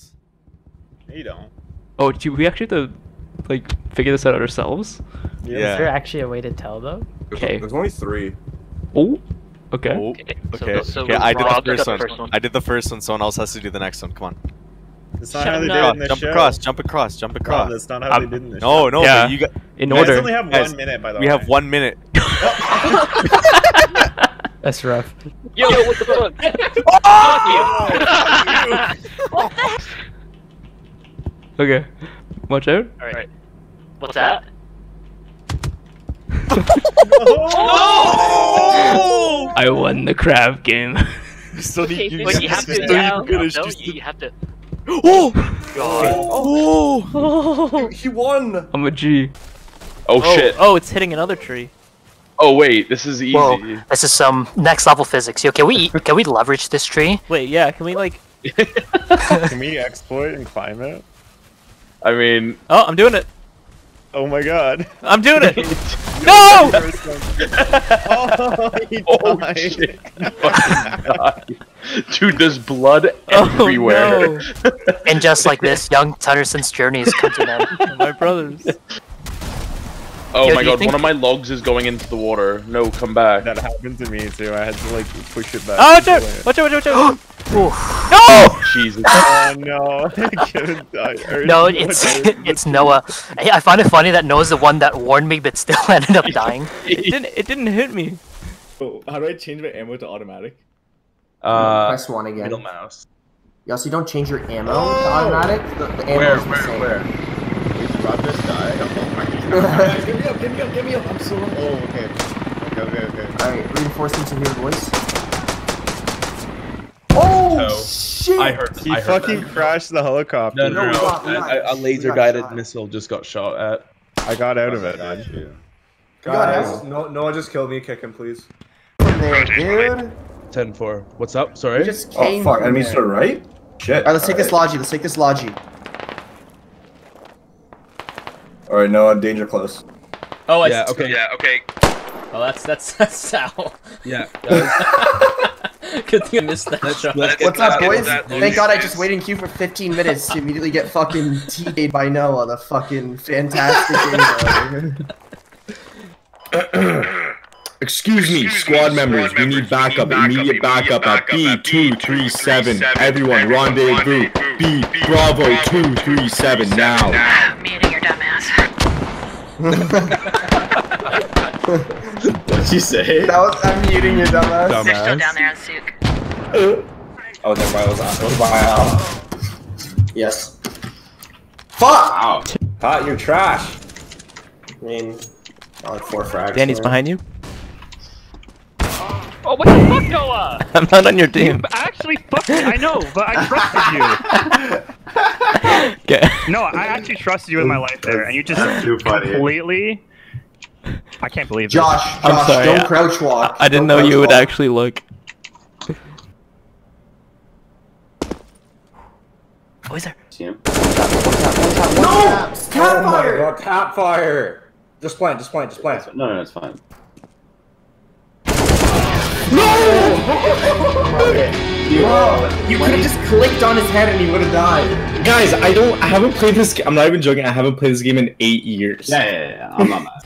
course. No, you don't. Oh, do we actually have to like figure this out ourselves? Yeah. Is there actually a way to tell though? Okay. there's only three. Oh. Okay. Oh, So- okay. so okay, I did the first the one. first one. I did the first one. Someone else has to do the next one. Come on. That's not Shut how they up. did it in the jump show. across. Jump across. Jump Rob, across. that's not how I'm- they did in the No, show. no. Yeah. You got. In You guys order. only have Guys, one minute, by the We way. We have one minute. That's rough. Yo, what the fuck? Oh, Okay. Watch out. Alright. What's that? Oh! I won the crab game. You still. You, But you have to still now. need to finish. No, Just you have to. Oh! God. Oh! oh. He won! I'm a G. Oh, oh, shit. Oh, it's hitting another tree. Oh wait, this is easy. Whoa, this is some next level physics. Yo, can we can we leverage this tree? Wait, yeah, can we like... Can we exploit and climb it? I mean, Oh, I'm doing it. Oh my god. I'm doing it. no! oh, he oh shit, died. Dude, there's blood Oh, everywhere. no. And just like this, young Tunderson's journey has come to an end. My brothers. Oh Yo, my god, think- one of my logs is going into the water. No, come back. That happened to me too. I had to like push it back. Oh, watch out! it. Watch out, watch out, watch out! no! Jesus. Oh no. Kevin died. Or- No, it's it's Noah. Hey, I find it funny that Noah's the one that warned me, but still ended up dying. It didn't, it didn't hit me. Oh, how do I change my ammo to automatic? Uh, Press one again. middle mouse. Yeah, so You also don't change your ammo to automatic. The, the ammo Where, is the where, where? Did Rob just die? Get me up, get me up, get me up. I'm so low. Oh, okay. Okay, okay, okay. Alright, reinforcements in here, boys. Oh, Oh, shit! I heard. He I fucking crashed the helicopter. No, no, No, got- A- a, laser guided missile just got shot at. I got out of it, man. Guys, no, Noah just killed me. Kick him, please. Dude. 10 4. What's up? Sorry? just Oh, fuck. Enemies to the right? Shit. Alright, let's take this logi. Let's take this logi. Alright, Noah, danger close. Oh, I yeah, okay. Yeah, okay. Oh, that's, that's, that's Sal. Yeah. Good thing I missed that Let's- shot. let's What's up, boys? that- Thank God I just waited in queue for 15 minutes to immediately get fucking TK'd by Noah, the fucking fantastic gamer. Excuse me, squad members, we need backup, immediate backup at B237. Everyone, rendezvous. B Bravo 237 now. Muting your dumbass. What'd you say? That was, I'm muting your dumbass. Dumbass. They're still down there on Sook. Oh, never mind. It was, it was wow. Yes. Fuck! Pat, you're trash. I mean, I like four frags. Danny's there. behind you. Oh, what the fuck, Noah? I'm not on your team. Actually, fuck me. I know, but I trusted Okay. you. No, I actually trusted you with my life there, and you just completely. I can't believe this. Josh, I'm sorry, don't I- crouch walk. I didn't Don't know you crouch would actually look. Oh, is there? No! Oh Tap my fire! god, tap fire! Just plant, just plant, just plant. No, no, it's fine. Bro, you could have just clicked on his head and he would have died. Guys, I don't, I haven't played this game, I'm not even joking, I haven't played this game in eight years. Yeah, yeah, yeah. I'm not mad.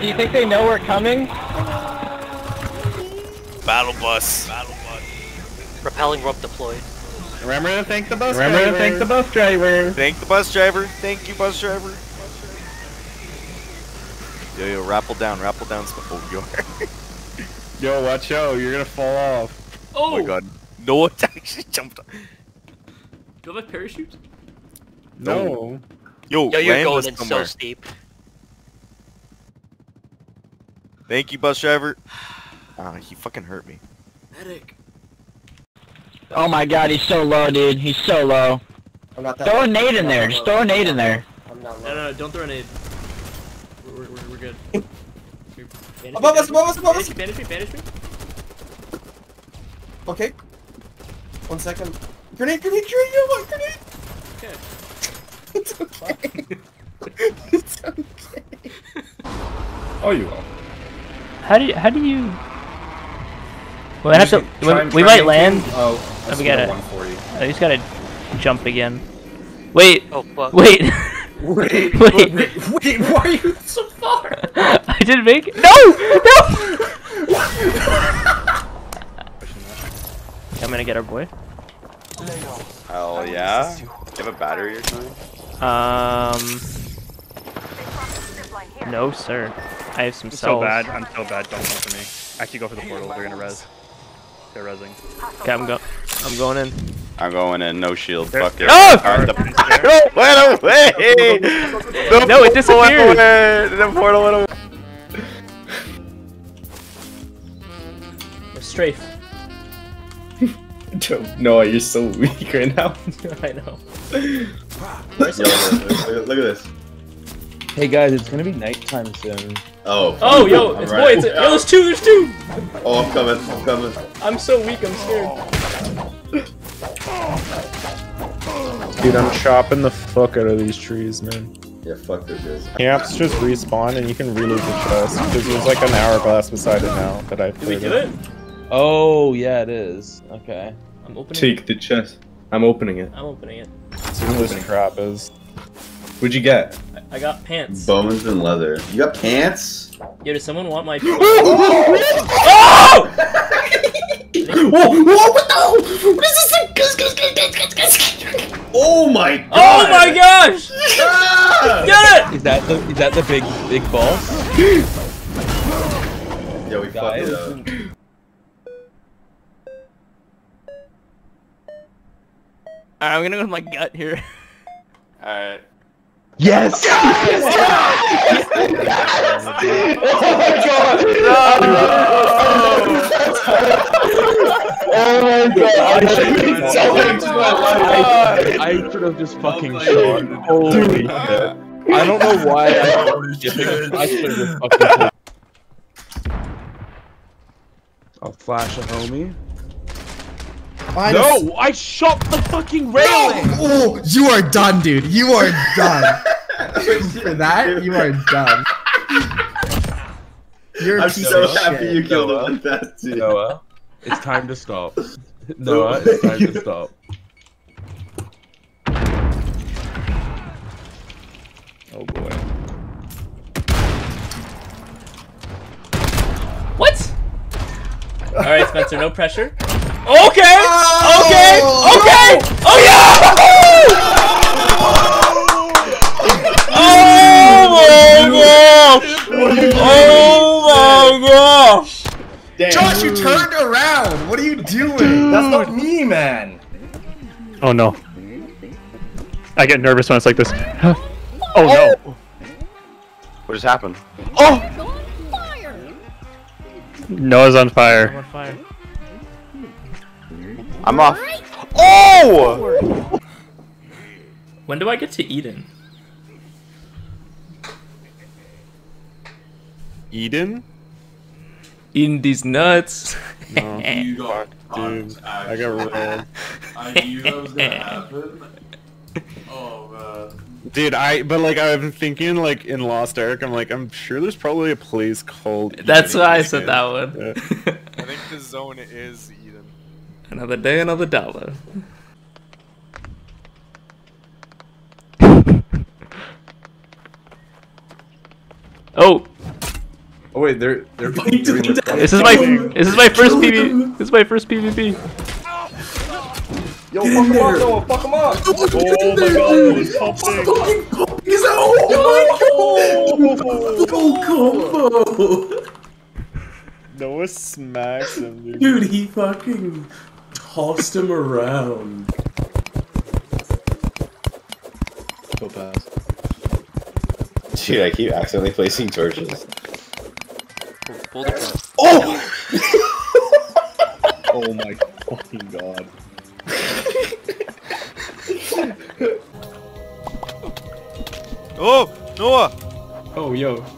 Do you think they know we're coming? Battle bus. Repelling rope deployed. Remember to thank the bus Remember driver. to thank the bus driver. Thank the bus driver. Thank you, bus driver. Yo, yo, rappel down, rappel down. Oh, you are. Yo, watch out. You're gonna fall off. Oh my god. No, it actually jumped. Do you have parachutes? No. Yo, Yo, you're going in somewhere. so steep. Thank you, bus driver. Ah, he fucking hurt me. Medic. Oh my god, he's so low, dude. He's so low. I'm not that Throw a nade in there. that Just throw a nade in there. I'm not No, low. no, no, don't throw an aid. We're, we're, we're good. Above us, above us, above us! Banish me, banish me, banish me. Okay. One second. Grenade, grenade, grenade, you want grenade? It's okay. it's okay. Oh, you will. How do you, how do you? Well, I have to. Try We, and- we might land. make Oh, Oh, we gotta. one for. I just gotta jump again. Wait. Oh, fuck. Wait. Wait, Wait. wait, wait, why are you so far? I didn't make it. No! No! I'm gonna get our boy. Hell yeah. Do you have a battery or something? Um. No, sir. I have some I'm so bad. I'm so bad. Don't come for me. Actually, go for the portal. They're gonna res. They're resing. Okay, I'm go. I'm going in. I'm going in, no shield. There- Fuck it. No! Alright, the portal went away! The No, it portal went disappeared. away! The portal went away. Strafe. No, you're so weak right now. I know. Yo, look, at- look at this. Hey guys, it's gonna be nighttime soon. Oh. Oh, yo, I'm it's right. boy. It's yo, there's two. There's two. Oh, I'm coming. I'm coming. I'm so weak. I'm scared. Dude, I'm chopping the fuck out of these trees, man. Yeah, fuck this is. Camps just respawn and you can reloot the chest because there's like an hourglass beside it now that I Did we put do in. it? Oh yeah, it is. Okay. I'm opening. Take the chest. I'm opening it. I'm opening it. See what this trap is. What'd you get? I, I got pants. Bones and leather. You got pants? Yo, does someone want my? Whoa! Whoa! What the? What is this thing? Oh my god! Oh my gosh! Ah! Get it! Is that the is that the big big boss? Yo, we fucked it up. Alright, I'm gonna go with my gut here. Alright. Yes! Oh my god! No! oh my god! I should have so much I, I should have just fucking shot. Holy shit. I don't know why I skipping. I should have just fucking shot. I'll flash a homie. No! I shot the fucking railing! Oh, you are done, dude. You are done. For that, you are done. You're a I'm piece so of happy shit. you killed him like that, too. Noah, it's time to stop. Noah, it's time to stop. Oh boy. What? Alright, Spencer, no pressure. Okay! Okay! Oh. Okay! Oh yeah! Oh my gosh! Oh my gosh! Josh, you turned around. What are you doing? That's not me, man. Oh no. I get nervous when it's like this. oh no. What just happened? Oh! Noah's on fire. on fire. I'm off. Oh! When do I get to Eden? Eden? Eating these nuts. No. Dude, I got rolled. I knew that was gonna happen. Oh man. Dude, I but like I'm thinking like in Lost Ark, I'm like I'm sure there's probably a place called. That's Eden why I said that one. Yeah. I think the zone is Eden. Another day, another dollar. oh, Oh wait, they're they're doing this. this is my this is my first PvP. This is my first PvP. Yo, fuck him up, Noah, fuck him up. Oh my god, he's pumping. He's oh my god! Noah smacks him, dude. Dude, he fucking tossed him around. Go pass. Dude, I keep accidentally placing torches. Oh! Oh my fucking god. Oh! Noah! Oh, yo. Yo!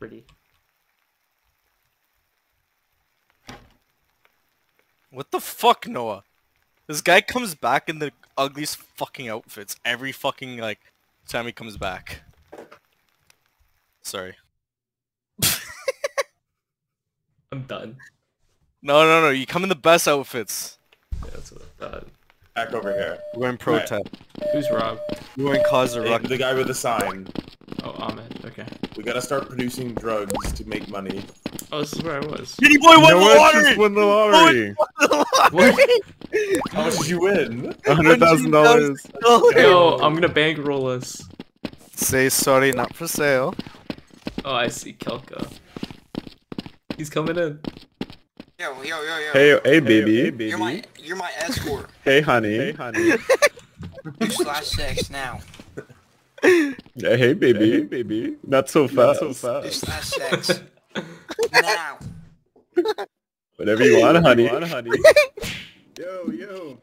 pretty. What the fuck, Noah? This guy comes back in the ugliest fucking outfits every fucking, like, time he comes back. Sorry. I'm done. No, no, no, you come in the best outfits. Yeah, that's what I thought. Back over here. We're in protest. Right. Who's Rob? We're in cause of ruck. The guy with the sign. Ahmed. Okay. We gotta start producing drugs to make money. Oh, this is where I was. Kitty boy won No the one lottery! just won the lottery. What? How much did you win? A hundred thousand dollars. Yo, I'm gonna bankroll us. Say sorry, not for sale. Oh, I see Kelka. He's coming in. Yo, yo, yo, yo. Hey, hey, baby. You're my, you're my escort. Hey, honey. Hey, honey. Do slash sex now. Yeah, hey, baby. Hey, baby. Not so fast. Not so Do fast. slash sex now. Whatever you want, honey. Yo, yo.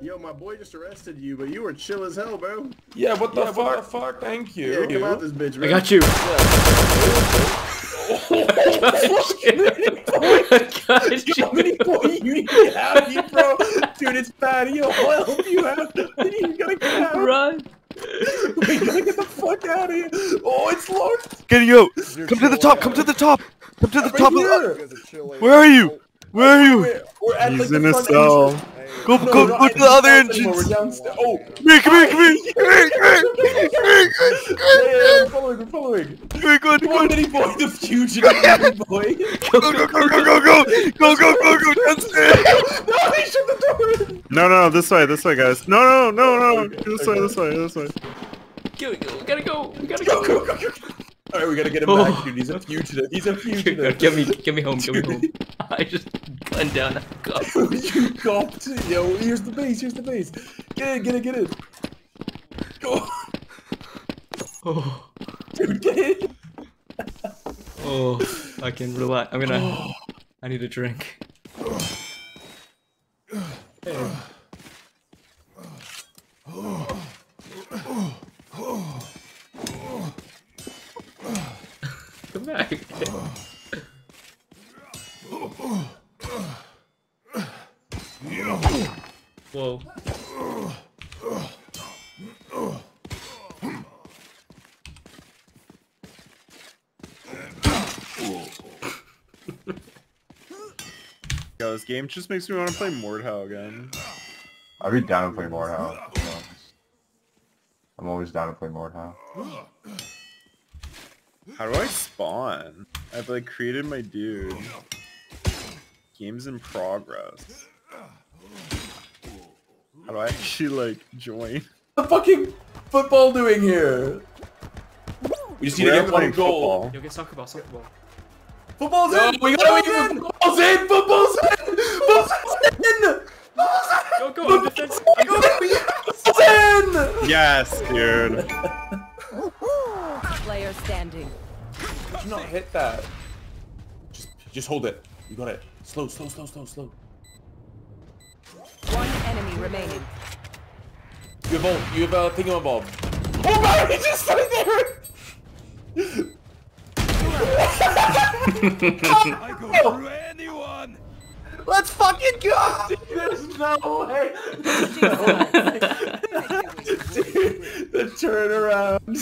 Yo, my boy just arrested you, but you were chill as hell, bro. Yeah, what the Yeah, fuck? what the fuck? Thank Yeah, come out this bitch, I bro. got you. How many boy you need to have you, bro? Dude, it's patio. I'll help you out. You gotta get out. Run. We gotta get the fuck out of here. Oh, it's locked. Get you! Come to the top! Come to the top! Come to the Right top here. of the... Where are you? Where are you? We're, we're at He's like the in a front cell. entrance. Go, No, go, not go at to the other front anymore, entrance! We're downstairs. Oh, Come here, come here, come here! Come here, come here, come here, come yeah, here, yeah, we're following, we're following. come here, go, Come go, on, Minnie boy, the fugitive Minnie boy. go, go, go, go, go, go, go, go, go, go, downstairs! No, he shut the door. No, no, this way, this way, guys. No, no, no, no. This way, this way, this way. Go, go, we gotta go. We gotta Go, go. go, go, go. All right, we gotta get him Oh. back, dude. He's a fugitive. He's a fugitive. Get me, get me home. Get me home. I just gunned down a cop. you copped. Yo, here's the base. Here's the base. Get in, get in, get in. Go. Oh, Dude, get in. oh, I can relax. I'm gonna. I need a drink. Come back. Whoa. Yo, this game just makes me want to play Mordhau again. I'd be down to play Mordhau. I'm always down to play Mordhau. How do I spawn? I've like created my dude. Game's in progress. How do I actually like join? the fucking football doing here? We just need We're to get one goal. football. Yo, get soccer ball, soccer ball. Football's in! we gotta win! Football's in! Football's in! Football's in! Go, go, I'm defense. I'm Football's in! Yes, dude. Player standing. Did you not hit that? Just, just hold it. You got it. Slow, slow, slow, slow, slow. One enemy remaining. You have a, you have uh, a thing on a bomb. Oh my! He's just sitting there. I go through anyone! Let's fucking go! There's no way. There's no way. Dude, the turnaround.